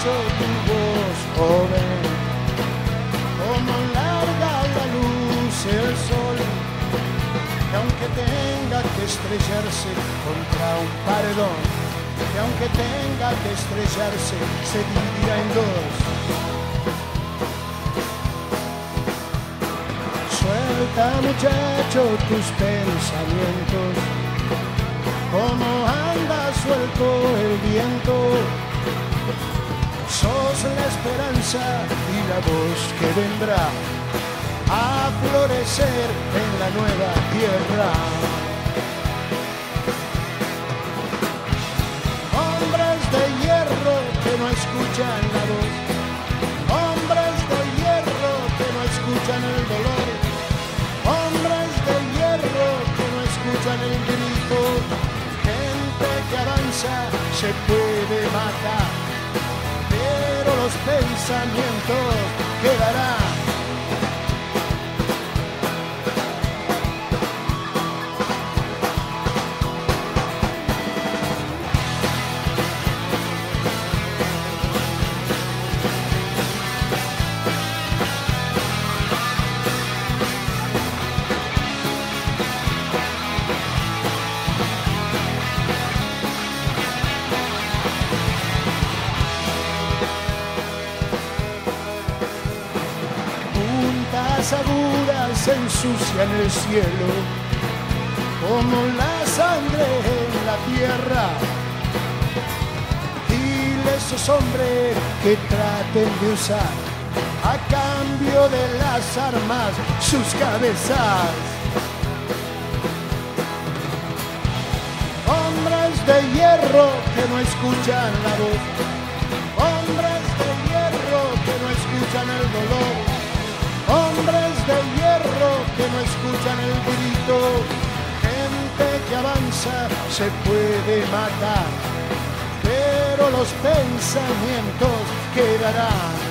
escucho tu voz, joven, como larga la luz el sol, que aunque tenga que estrellarse contra un paredón, que aunque tenga que estrellarse se dividirá en dos. Suelta muchacho tus pensamientos. La esperanza y la voz que vendrá a florecer en la nueva tierra. Hombres de hierro que no escuchan la voz, hombres de hierro que no escuchan el dolor, hombres de hierro que no escuchan el grito, gente que avanza se puede matar, pensamientos quedarán. Puntas agudas ensucian el cielo, como la sangre en la tierra. Dile a esos hombres que traten de usar a cambio de las armas sus cabezas. Hombres de hierro que no escuchan la voz, se puede matar, pero los pensamientos quedarán.